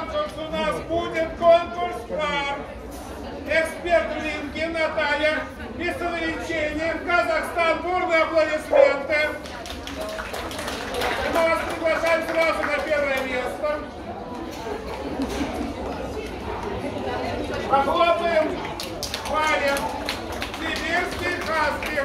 конкурс у нас будет конкурс пар. Эксперт Линки Наталья. Писовлечение. Казахстан. Бурные аплодисменты. Мы вас приглашаем сразу на первое место. Похлопаем. Валя. Сибирский хаски.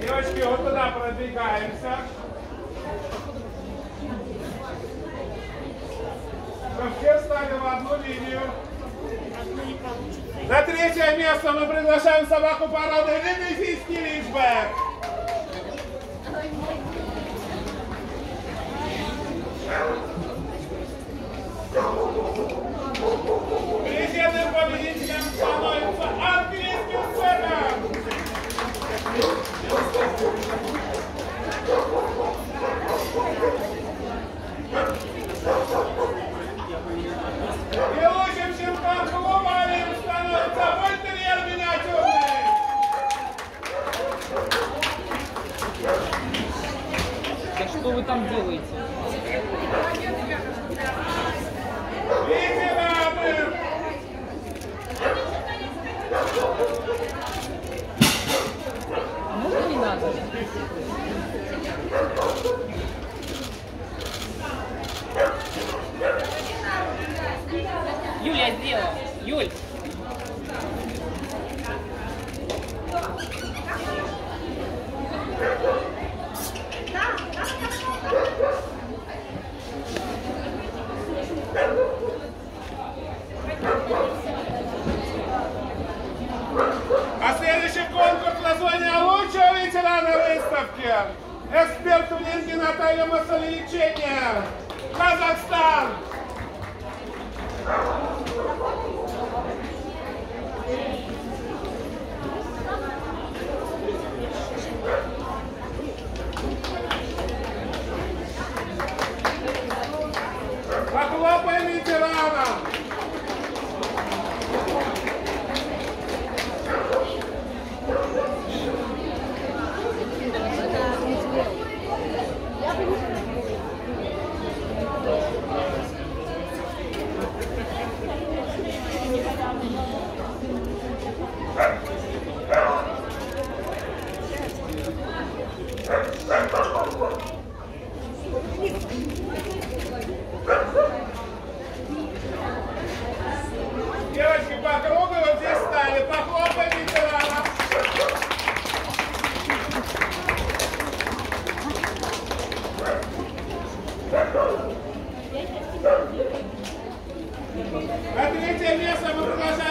Девочки, вот туда продвигаемся. Чтобы все встали в одну линию. На третье место мы приглашаем собаку породы Венезийский лишбек. там делаете? А можно не надо? На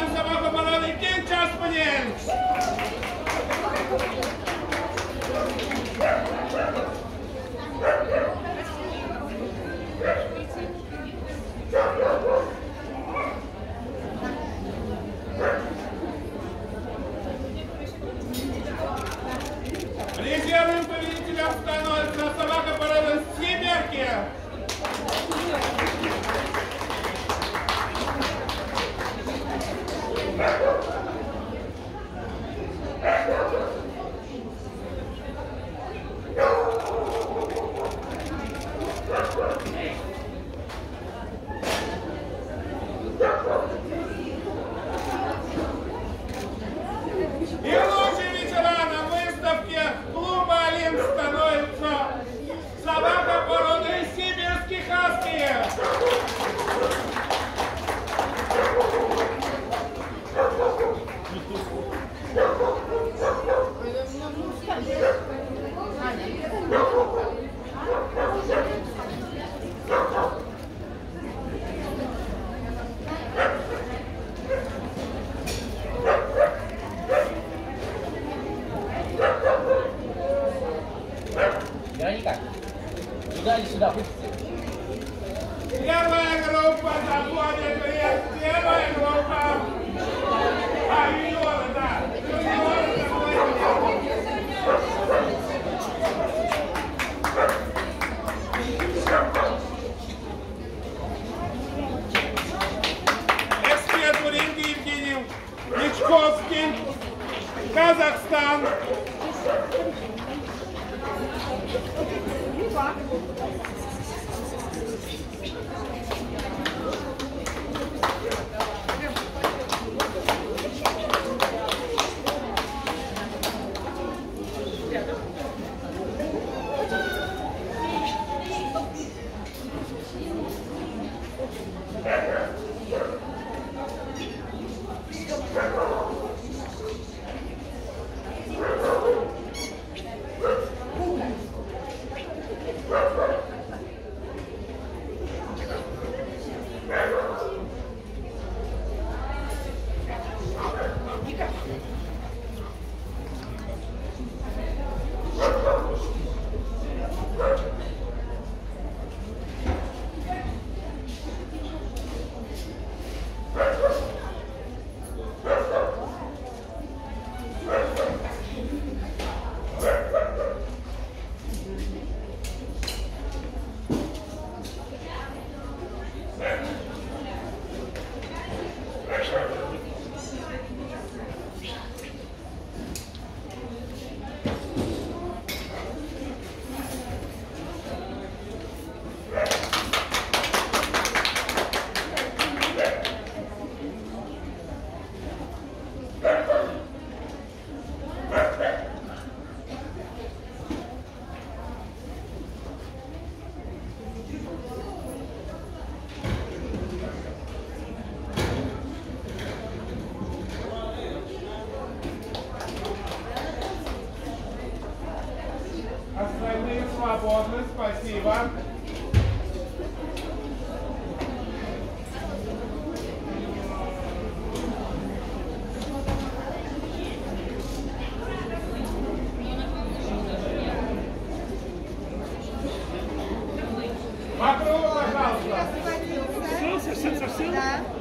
来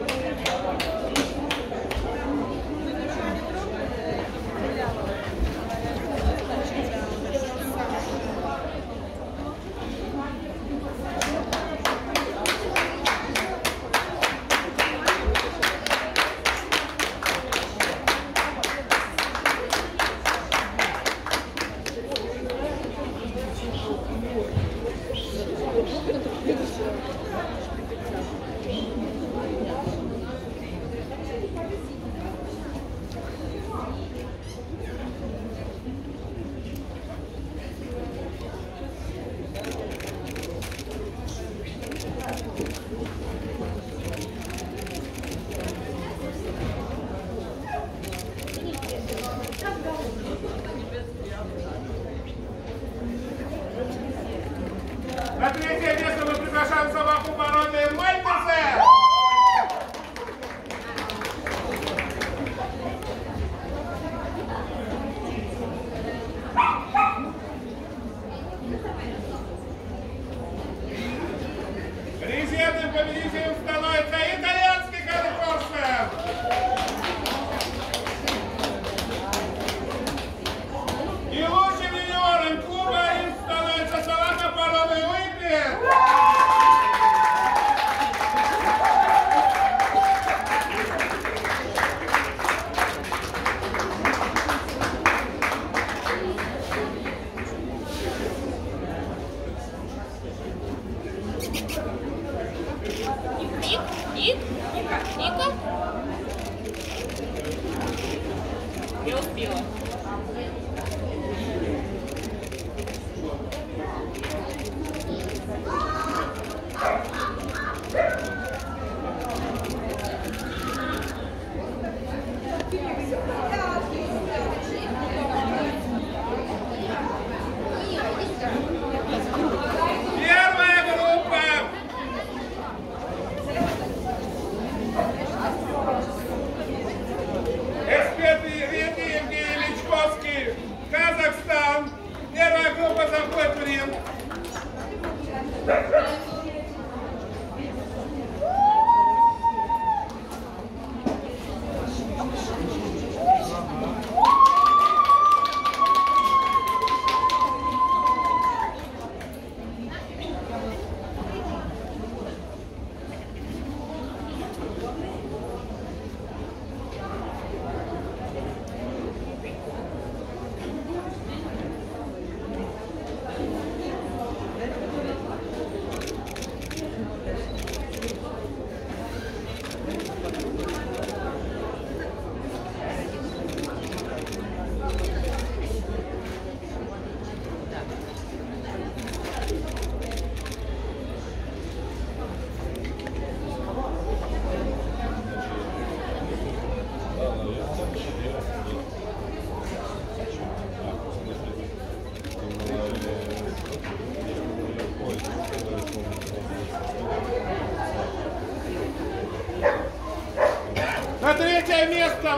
Felicidades, felicidades.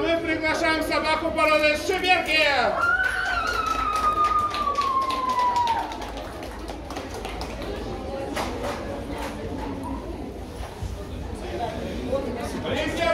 Мы приглашаем собаку породы Шиберки. Резервным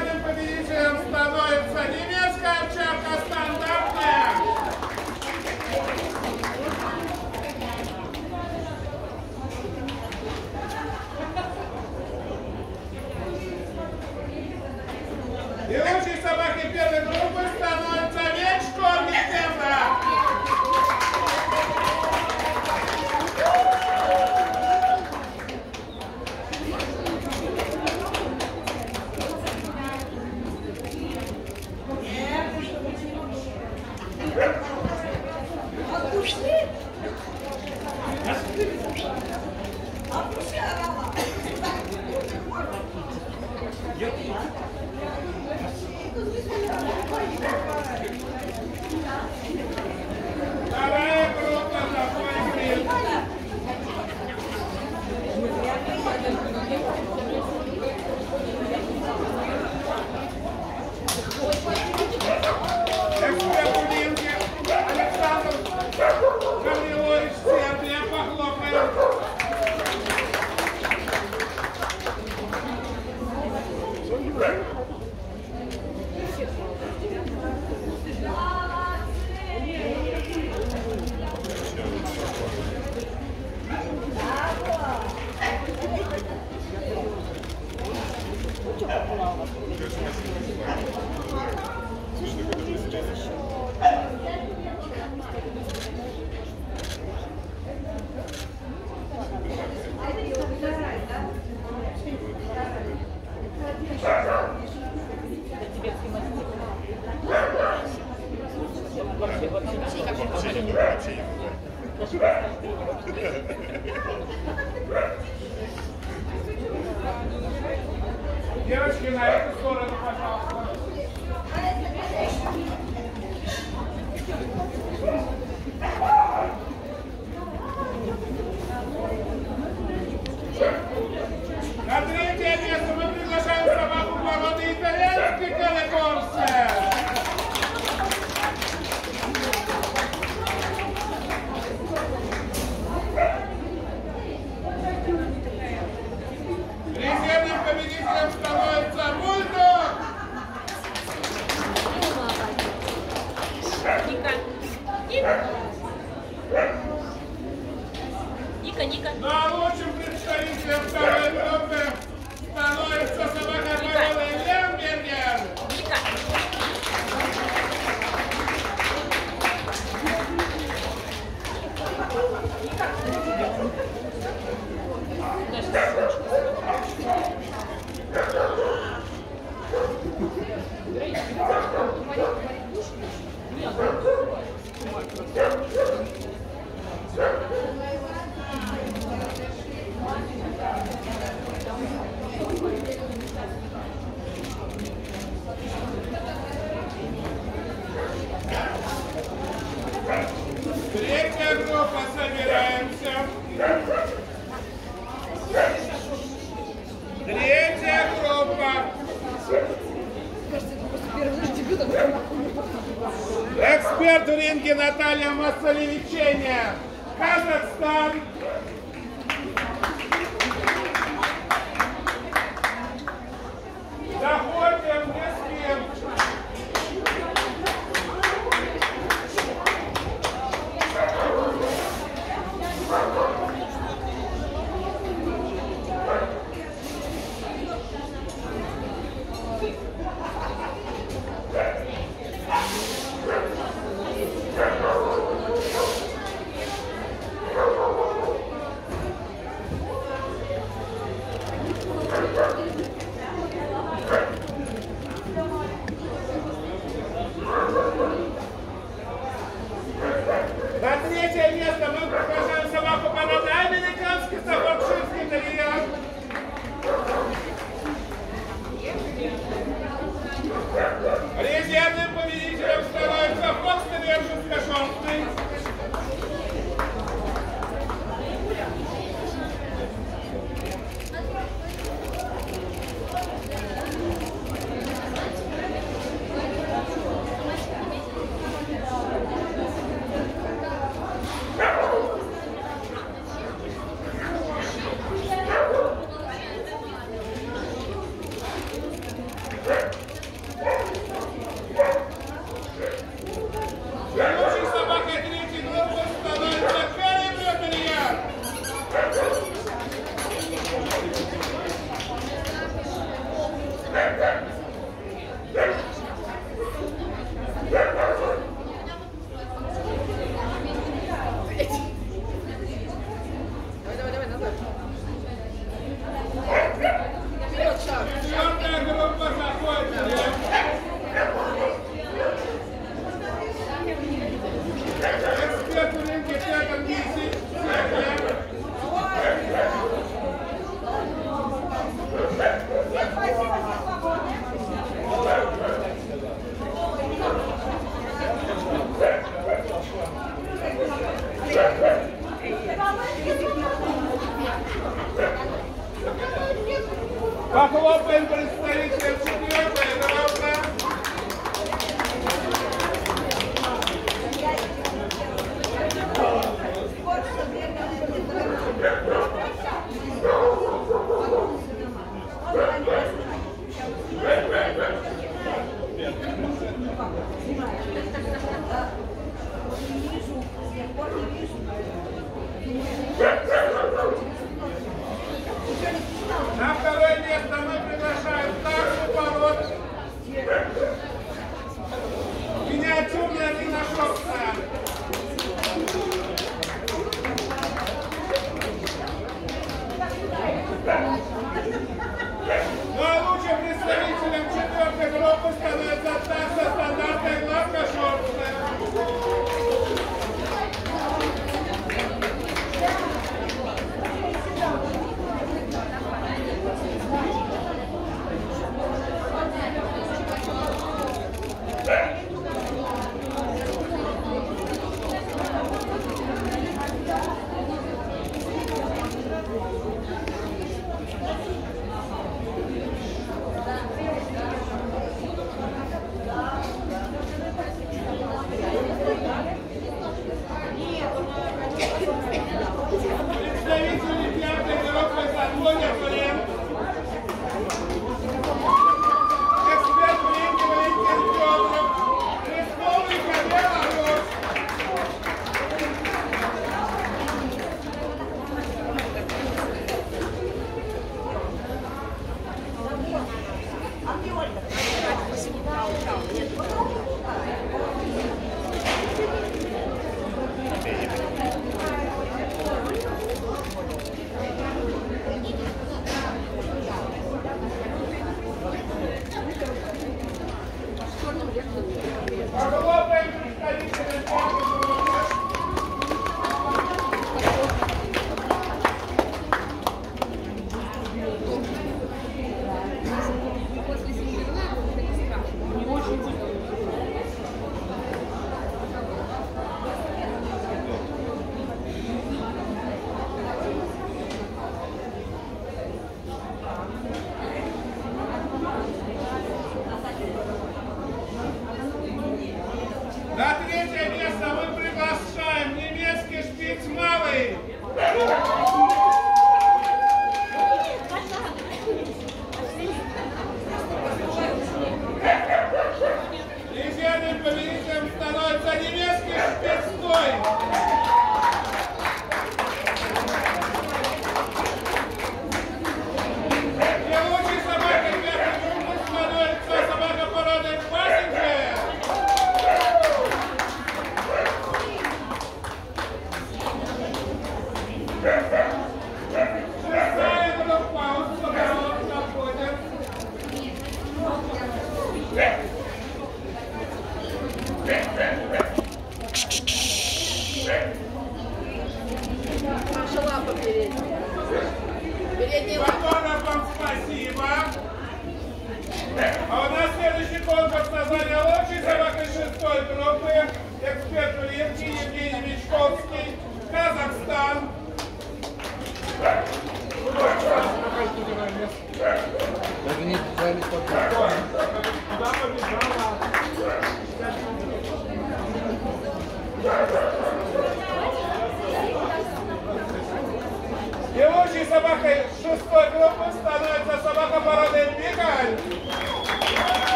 Ника. Ника, Ника. Ну а лучшим представителем второй группы становится собака породы Лембергер. Ника. Третья группа, собираемся. Третья группа. Эксперт в ринге Наталья Массалевиченя. Казахстан. Заходим, не спим. На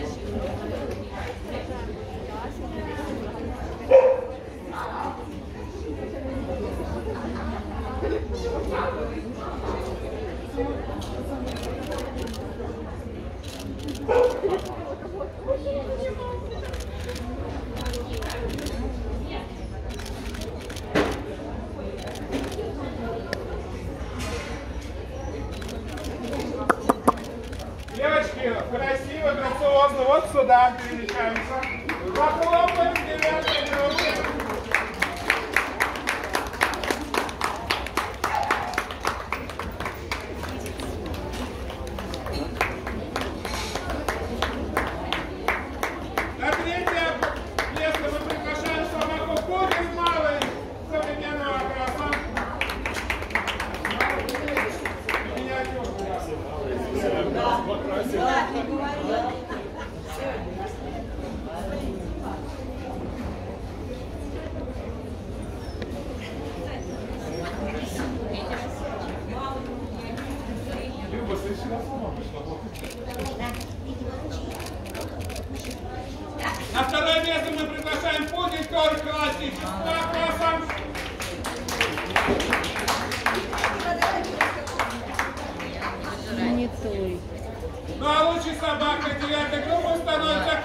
tissue. Николаевич, вопросом. Не ну, той. На лучшей собака девятой группы становится